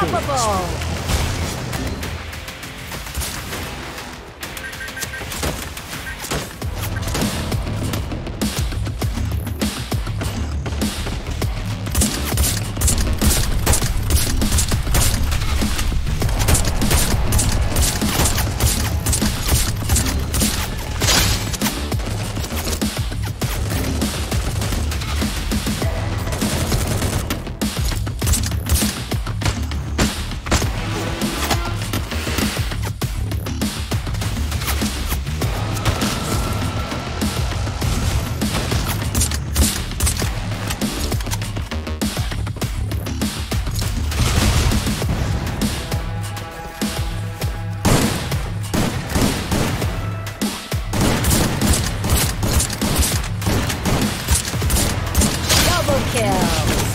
Unstoppable! Triple kill.